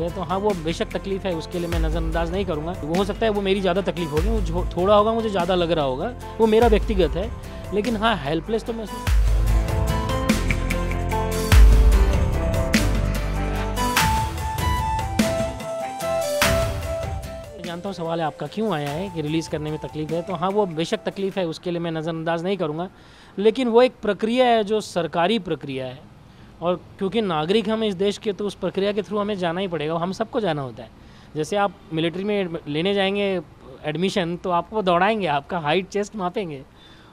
है तो हाँ वो बेशक तकलीफ़ है, उसके लिए मैं नज़रअंदाज नहीं करूँगा। वो हो सकता है वो मेरी ज़्यादा तकलीफ़ होगी, वो थोड़ा होगा, मुझे ज़्यादा लग रहा होगा। वो मेरा व्यक्तिगत है, लेकिन हाँ हेल्पलेस तो मैं जानता हूँ सवाल है आपका क्यों आया है कि रिलीज़ करने में तकलीफ़ है तो हाँ वो बेशक तकलीफ़ है, उसके लिए मैं नज़रअंदाज नहीं करूँगा। लेकिन वो एक प्रक्रिया है, जो सरकारी प्रक्रिया है। और क्योंकि नागरिक हम इस देश के तो उस प्रक्रिया के थ्रू हमें जाना ही पड़ेगा, हम सबको जाना होता है। जैसे आप मिलिट्री में लेने जाएँगे, एडमिशन तो आपको दौड़ाएँगे, आपका हाइट, चेस्ट मापेंगे।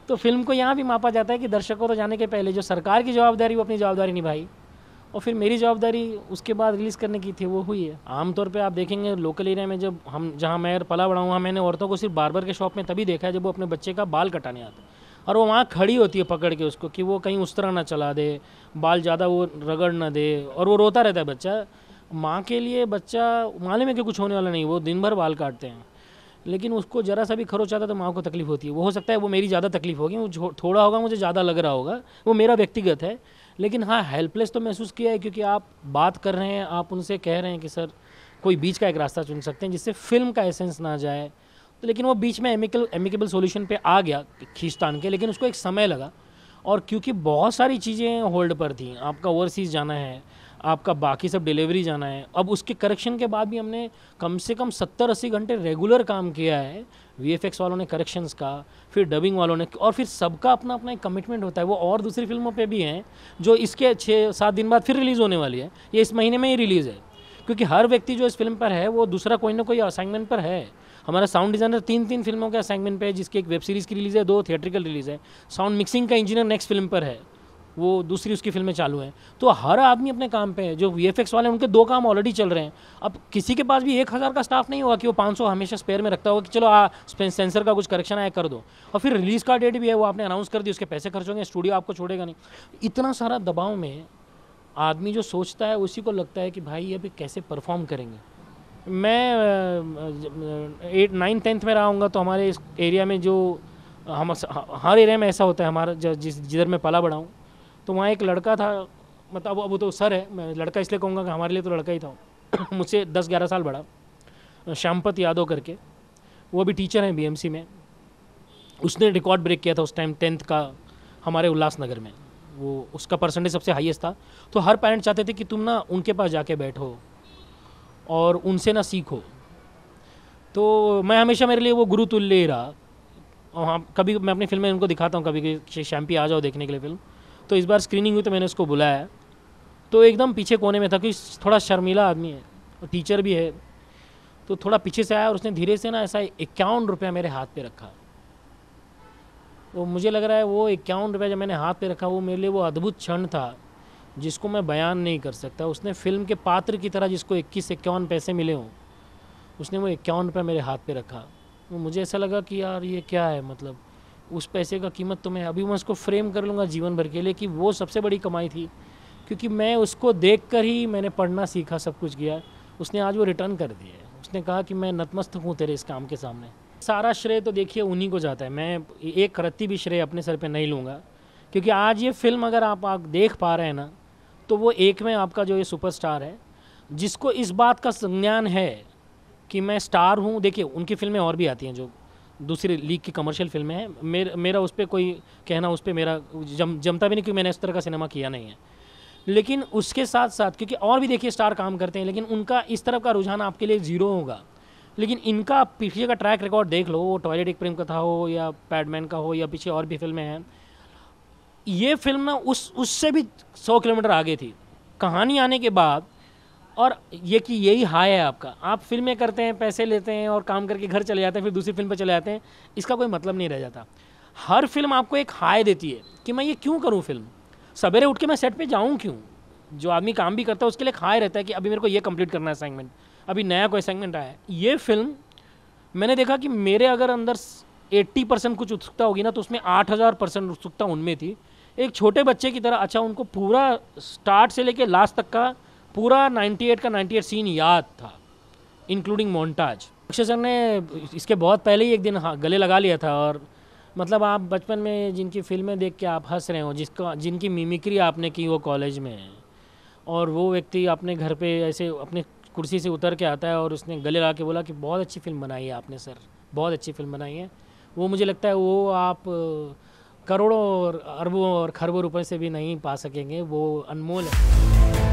तो फ़िल्म को यहाँ भी मापा जाता है कि दर्शकों तो जाने के पहले जो सरकार की जवाबदारी, वो अपनी जवाबदारी निभाई। और फिर मेरी जवाबदारी उसके बाद रिलीज़ करने की थी, वो हुई है। आमतौर पे आप देखेंगे, लोकल एरिया में जब हम, जहाँ मैं पला बड़ा हुआ मैंने औरतों को सिर्फ़ बार्बर के शॉप में तभी देखा है, जब वो अपने बच्चे का बाल कटाने आते हैं। और वो वहाँ खड़ी होती है पकड़ के उसको कि वो कहीं उस तरह ना चला दे, बाल ज़्यादा वो रगड़ ना दे और वो रोता रहता है बच्चा। माँ के लिए बच्चा मालूम है कि कुछ होने वाला नहीं, वो दिन भर बाल काटते हैं। लेकिन उसको ज़रा सा भी खरोच आता तो माँ को तकलीफ़ होती है। वो हो सकता है वो मेरी ज़्यादा तकलीफ़ होगी, वो थोड़ा होगा, मुझे ज़्यादा लग रहा होगा। वो मेरा व्यक्तिगत है। लेकिन हाँ हेल्पलेस तो महसूस किया है क्योंकि आप बात कर रहे हैं, आप उनसे कह रहे हैं कि, सर, कोई बीच का एक रास्ता चुन सकते हैं जिससे फ़िल्म का एसेंस ना जाए। तो लेकिन वो बीच में एमिकल एमिकेबल सोल्यूशन पे आ गया खींचतान के, लेकिन उसको एक समय लगा। और क्योंकि बहुत सारी चीज़ें होल्ड पर थी, आपका ओवरसीज़ जाना है, आपका बाकी सब डिलीवरी जाना है, अब उसके करेक्शन के बाद भी हमने कम से कम सत्तर अस्सी घंटे रेगुलर काम किया है वीएफएक्स वालों ने करेक्शंस का, फिर डबिंग वालों ने, और फिर सबका अपना अपना एक कमिटमेंट होता है। वो और दूसरी फ़िल्मों पे भी हैं, जो इसके छः, सात दिन बाद फिर रिलीज़ होने वाली है। ये इस महीने में ही रिलीज़ है। क्योंकि हर व्यक्ति जो इस फ़िल्म पर है वो दूसरा कोई ना कोई असाइनमेंट पर है। हमारा साउंड डिज़ाइनर तीन तीन फ़िल्मों के असाइनमेंट पे है जिसकी एक वेब सीरीज़ की रिलीज़ है दो थिएट्रिकल रिलीज़ है। साउंड मिक्सिंग का इंजीनियर नेक्स्ट फ़िल्म पर है। वो दूसरी उसकी फ़िल्में चालू हैं। तो हर आदमी अपने काम पे है। जो वी एफ़ वाले हैं, उनके दो काम ऑलरेडी चल रहे हैं। अब किसी के पास भी एक हज़ार का स्टाफ नहीं होगा कि वो 500 हमेशा स्पेयर में रखता होगा कि चलो आ सेंसर का कुछ करेक्शन आया कर दो। और फिर रिलीज़ का डेट भी है वो आपने अनाउंस कर दी उसके पैसे खर्च होंगे स्टूडियो आपको छोड़ेगा नहीं। इतना सारा दबाव में आदमी जो सोचता है, उसी को लगता है कि भाई अभी कैसे परफॉर्म करेंगे। मैं एट, नाइन, टेंथ में रहा हूँगा तो हमारे इस एरिया में जो, हम हर एरिया में ऐसा होता है, हमारा जिस, जिधर मैं पला हूँ तो वहाँ एक लड़का था मतलब अब वो तो सर है, मैं लड़का इसलिए कहूँगा कि हमारे लिए तो लड़का ही था मुझसे दस, ग्यारह साल बड़ा, श्यामपत यादव करके, वो अभी टीचर हैं बीएमसी में। उसने रिकॉर्ड ब्रेक किया था उस टाइम टेंथ का, हमारे उल्लासनगर में। वो, उसका परसेंटेज सबसे हाईएस्ट था। तो हर पेरेंट चाहते थे कि तुम ना उनके पास जाके बैठो और उनसे ना सीखो। तो मैं हमेशा मेरे लिए वो गुरु तुल्य रहा। और हाँ कभी मैं अपनी फ़िल्में उनको दिखाता हूँ, कभी कि शैम्पी आ जाओ देखने के लिए फ़िल्म तो इस बार स्क्रीनिंग हुई तो मैंने उसको बुलाया। तो एकदम पीछे कोने में था कि थोड़ा शर्मीला आदमी है और टीचर भी है। तो थोड़ा पीछे से आया और उसने धीरे से ना ऐसा इक्यावन रुपया मेरे हाथ पे रखा। तो मुझे लग रहा है वो इक्यावन रुपया जब मैंने हाथ पे रखा, वो मेरे लिए वो अद्भुत क्षण था, जिसको मैं बयान नहीं कर सकता। उसने फ़िल्म के पात्र की तरह जिसको इक्कीस, इक्यावन पैसे मिले हों, उसने वो इक्यावन रुपया मेरे हाथ पे रखा। वो मुझे ऐसा लगा कि यार ये क्या है मतलब उस पैसे का कीमत तो मैं अभी मैं उसको फ्रेम कर लूँगा जीवन भर के लिए कि वो सबसे बड़ी कमाई थी, क्योंकि मैं उसको देख कर ही मैंने पढ़ना सीखा, सब कुछ किया। उसने आज वो रिटर्न कर दिया उसने कहा कि मैं नतमस्तक हूँ तेरे इस काम के सामने। सारा श्रेय तो देखिए उन्हीं को जाता है। मैं एक रत्ती भी श्रेय अपने सर पे नहीं लूँगा। क्योंकि आज ये फ़िल्म अगर आप, आप देख पा रहे हैं ना तो वो एक में आपका जो ये सुपरस्टार है जिसको इस बात का संज्ञान है कि मैं स्टार हूँ। देखिए उनकी फ़िल्में और भी आती हैं जो दूसरी लीग की कमर्शियल फ़िल्में हैं। मेरा मेरा उस पर कोई कहना उस पर मेरा जम जमता भी नहीं क्योंकि मैंने इस तरह का सिनेमा किया नहीं है। लेकिन उसके साथ साथ क्योंकि और भी देखिए स्टार काम करते हैं लेकिन उनका इस तरफ़ का रुझान आपके लिए ज़ीरो होगा। लेकिन इनका पीछे का ट्रैक रिकॉर्ड देख लो, वो टॉयलेट एक प्रेम कथा हो या पैडमैन का हो या पीछे और भी फ़िल्में हैं, ये फ़िल्म ना उस, उससे भी सौ किलोमीटर आगे थी। कहानी आने के बाद, और ये कि यही हाई है आपका। आप फ़िल्में करते हैं, पैसे लेते हैं और काम करके घर चले जाते हैं, फिर दूसरी फ़िल्म पर चले जाते हैं, इसका कोई मतलब नहीं रह जाता। हर फ़िल्म आपको एक हाई देती है कि मैं ये क्यों करूँ फ़िल्म? सवेरे उठ के मैं सेट पे जाऊँ क्यों? जो आदमी काम भी करता है, उसके लिए हाई रहता है कि अभी मेरे को ये कंप्लीट करना है असाइनमेंट अभी नया कोई असाइनमेंट आया है। ये फ़िल्म मैंने देखा कि मेरे अगर अंदर एट्टी परसेंट कुछ उत्सुकता होगी ना तो उसमें आठ हज़ार परसेंट उत्सुकता उनमें थी। एक छोटे बच्चे की तरह अच्छा उनको पूरा स्टार्ट से लेके लास्ट तक का पूरा 98 का 98 सीन याद था इंक्लूडिंग मोन्टाज अक्षय सर ने इसके बहुत पहले ही एक दिन हाँ गले लगा लिया था और मतलब आप बचपन में जिनकी फ़िल्में देख के आप हंस रहे हो, जिसका, जिनकी मिमिक्री आपने की वो कॉलेज में, और वो व्यक्ति अपने घर पे ऐसे अपने कुर्सी से उतर के आता है और उसने गले लगा के बोला कि बहुत अच्छी फ़िल्म बनाई है आपने, सर। बहुत अच्छी फ़िल्म बनाई है। वो मुझे लगता है वो आप करोड़ों और अरबों और खरबों रुपए से भी नहीं पा सकेंगे। वो अनमोल है।